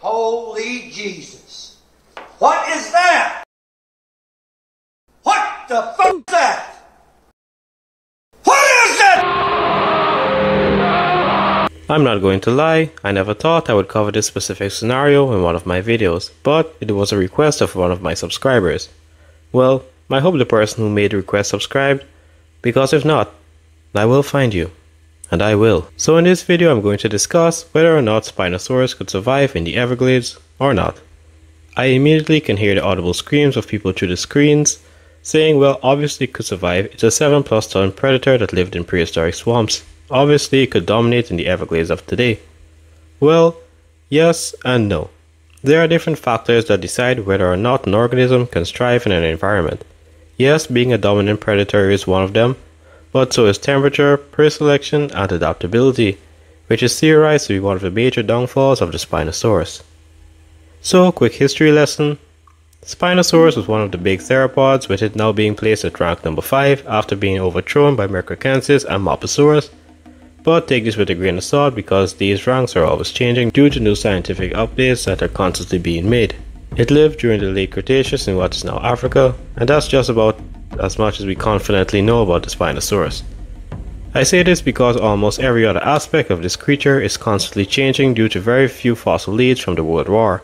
Holy Jesus. What is that? What the fuck is that? What is that? I'm not going to lie, I never thought I would cover this specific scenario in one of my videos, but it was a request of one of my subscribers. Well, I hope the person who made the request subscribed, because if not, I will find you. And I will. So in this video I'm going to discuss whether or not Spinosaurus could survive in the Everglades or not. I immediately can hear the audible screams of people through the screens, saying well obviously it could survive, it's a 7 plus ton predator that lived in prehistoric swamps. Obviously it could dominate in the Everglades of today. Well, yes and no. There are different factors that decide whether or not an organism can strive in an environment. Yes, being a dominant predator is one of them, but so is temperature, prey selection, and adaptability, which is theorized to be one of the major downfalls of the Spinosaurus. So, quick history lesson. Spinosaurus was one of the big theropods, with it now being placed at rank number 5 after being overthrown by Microkensis and Mapusaurus. But take this with a grain of salt because these ranks are always changing due to new scientific updates that are constantly being made. It lived during the late Cretaceous in what is now Africa, and that's just about as much as we confidently know about the Spinosaurus. I say this because almost every other aspect of this creature is constantly changing due to very few fossil leads from the World War.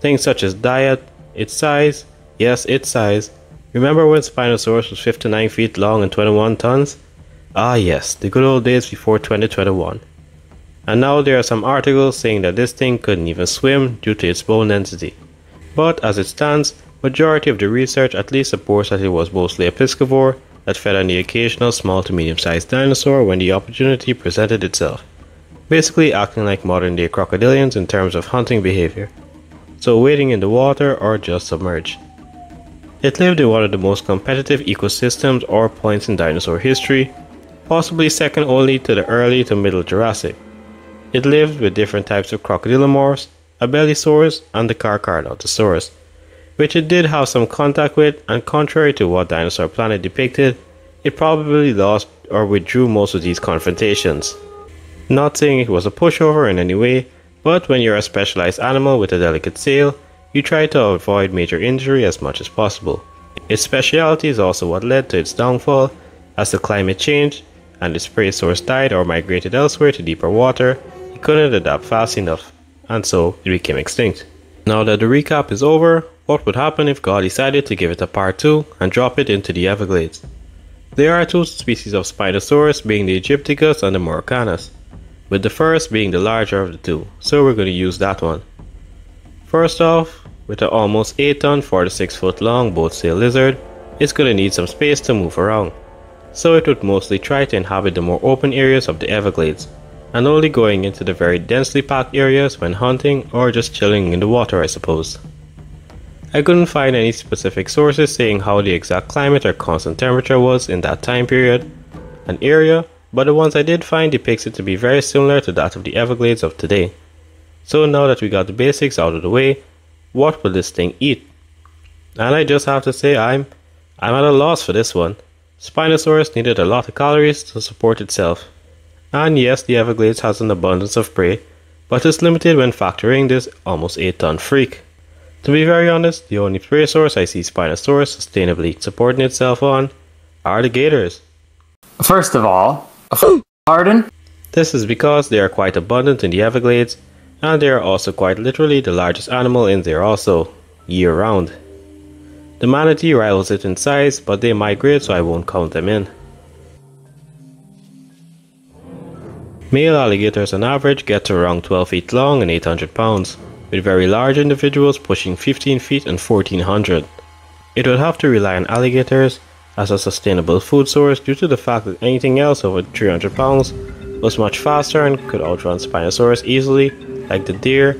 Things such as diet, its size, yes, its size. Remember when Spinosaurus was 59 feet long and 21 tons? Ah, yes, the good old days before 2021. And now there are some articles saying that this thing couldn't even swim due to its bone density. But as it stands, majority of the research at least supports that it was mostly a piscivore that fed on the occasional small to medium sized dinosaur when the opportunity presented itself, basically acting like modern day crocodilians in terms of hunting behavior, so wading in the water or just submerged. It lived in one of the most competitive ecosystems or points in dinosaur history, possibly second only to the early to middle Jurassic. It lived with different types of crocodilomorphs, Abelisaurus, and the Carcharodontosaurus, which it did have some contact with, and contrary to what Dinosaur Planet depicted, it probably lost or withdrew most of these confrontations. Not saying it was a pushover in any way, but when you're a specialized animal with a delicate sail, you try to avoid major injury as much as possible. Its speciality is also what led to its downfall, as the climate changed and its prey source died or migrated elsewhere to deeper water, it couldn't adapt fast enough and so it became extinct. Now that the recap is over, what would happen if God decided to give it a part 2 and drop it into the Everglades? There are two species of Spinosaurus being the aegyptiacus and the maroccanus, with the first being the larger of the two, so we're going to use that one. First off, with an almost 8 ton 46 foot long boat sail lizard, it's going to need some space to move around, so it would mostly try to inhabit the more open areas of the Everglades, and only going into the very densely packed areas when hunting or just chilling in the water I suppose. I couldn't find any specific sources saying how the exact climate or constant temperature was in that time period and area, but the ones I did find depicts it to be very similar to that of the Everglades of today. So now that we got the basics out of the way, what will this thing eat? And I just have to say I'm I'm at a loss for this one. Spinosaurus needed a lot of calories to support itself. And yes, the Everglades has an abundance of prey, but it's limited when factoring this almost 8 ton freak. To be very honest, the only prey source I see Spinosaurus sustainably supporting itself on are the gators. First of all, pardon? This is because they are quite abundant in the Everglades, and they are also quite literally the largest animal in there also, year round. The manatee rivals it in size, but they migrate so I won't count them in. Male alligators on average get to around 12 feet long and 800 pounds, with very large individuals pushing 15 feet and 1400. It would have to rely on alligators as a sustainable food source due to the fact that anything else over 300 pounds was much faster and could outrun Spinosaurus easily, like the deer,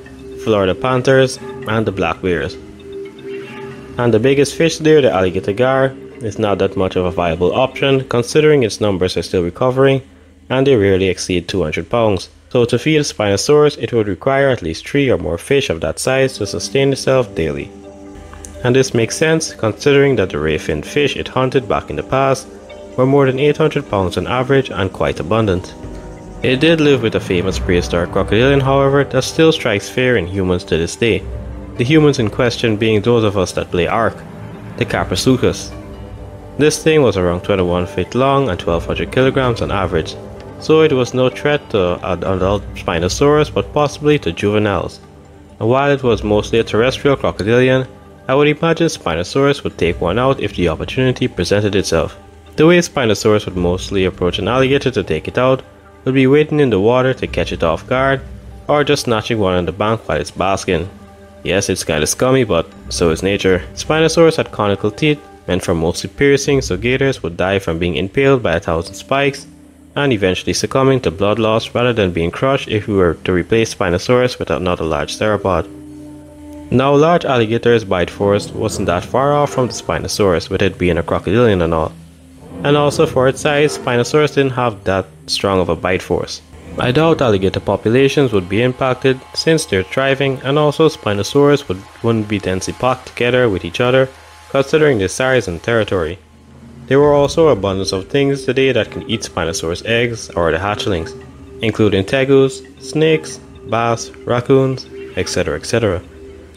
Florida panthers, and the black bears. And the biggest fish there, the alligator gar, is not that much of a viable option considering its numbers are still recovering and they rarely exceed 200 pounds. So to feed a Spinosaurus, it would require at least 3 or more fish of that size to sustain itself daily. And this makes sense considering that the ray-finned fish it hunted back in the past were more than 800 pounds on average and quite abundant. It did live with a famous prehistoric crocodilian, however, that still strikes fear in humans to this day. The humans in question being those of us that play Ark, the Kaprosuchus. This thing was around 21 feet long and 1200 kilograms on average, so it was no threat to adult Spinosaurus but possibly to juveniles. And while it was mostly a terrestrial crocodilian, I would imagine Spinosaurus would take one out if the opportunity presented itself. The way Spinosaurus would mostly approach an alligator to take it out would be waiting in the water to catch it off guard, or just snatching one on the bank while it's basking. Yes, it's kinda scummy, but so is nature. Spinosaurus had conical teeth, meant for mostly piercing, so gators would die from being impaled by a thousand spikes, and eventually succumbing to blood loss rather than being crushed if we were to replace Spinosaurus with another large theropod. Now, large alligators' bite force wasn't that far off from the Spinosaurus, with it being a crocodilian and all. And also, for its size, Spinosaurus didn't have that strong of a bite force. I doubt alligator populations would be impacted since they're thriving, and also Spinosaurus would, wouldn't be densely packed together with each other, considering their size and territory. There were also abundance of things today that can eat Spinosaurus eggs or the hatchlings, including tegus, snakes, bass, raccoons, etc. etc.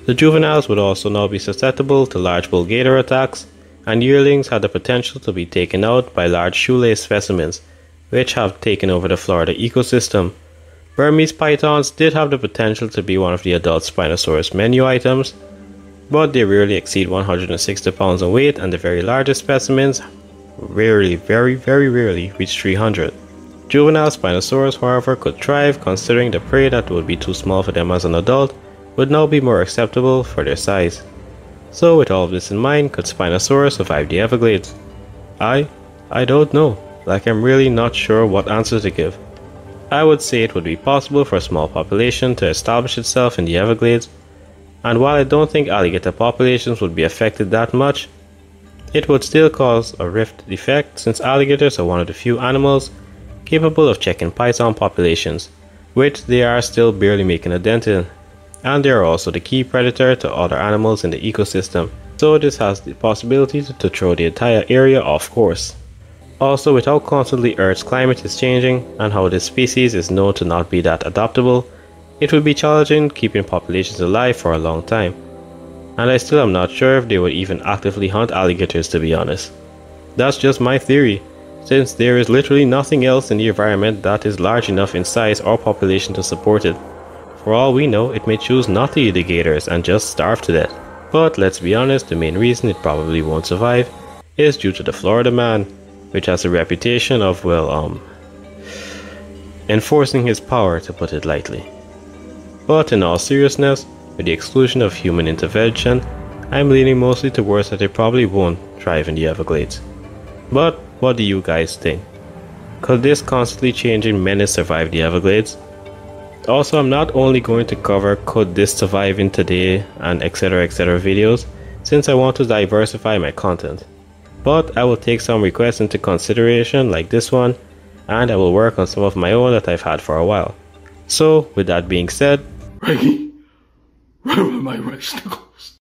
The juveniles would also now be susceptible to large bull gator attacks, and yearlings had the potential to be taken out by large shoelace specimens, which have taken over the Florida ecosystem. Burmese pythons did have the potential to be one of the adult Spinosaurus menu items, but they rarely exceed 160 pounds in weight, and the very largest specimens rarely, very, very rarely reach 300. Juvenile Spinosaurus, however, could thrive considering the prey that would be too small for them as an adult would now be more acceptable for their size. So with all of this in mind, could Spinosaurus survive the Everglades? I, I don't know, like I'm really not sure what answer to give. I would say it would be possible for a small population to establish itself in the Everglades, and while I don't think alligator populations would be affected that much, it would still cause a rift effect since alligators are one of the few animals capable of checking python populations, which they are still barely making a dent in and they are also the key predator to other animals in the ecosystem, so this has the possibility to throw the entire area off course. Also, with how constantly Earth's climate is changing and how this species is known to not be that adaptable, it would be challenging keeping populations alive for a long time. And I still am not sure if they would even actively hunt alligators to be honest. That's just my theory, since there is literally nothing else in the environment that is large enough in size or population to support it. For all we know, it may choose not to eat the gators and just starve to death. But let's be honest, the main reason it probably won't survive is due to the Florida man, which has a reputation of, well, um, enforcing his power to put it lightly. But in all seriousness, with the exclusion of human intervention, I'm leaning mostly towards that it probably won't thrive in the Everglades. But what do you guys think? Could this constantly changing menace survive the Everglades? Also, I'm not only going to cover could this survive in today and etc etc videos, since I want to diversify my content. But I will take some requests into consideration like this one, and I will work on some of my own that I've had for a while. So, with that being said, Reggie, where are my rice nickels?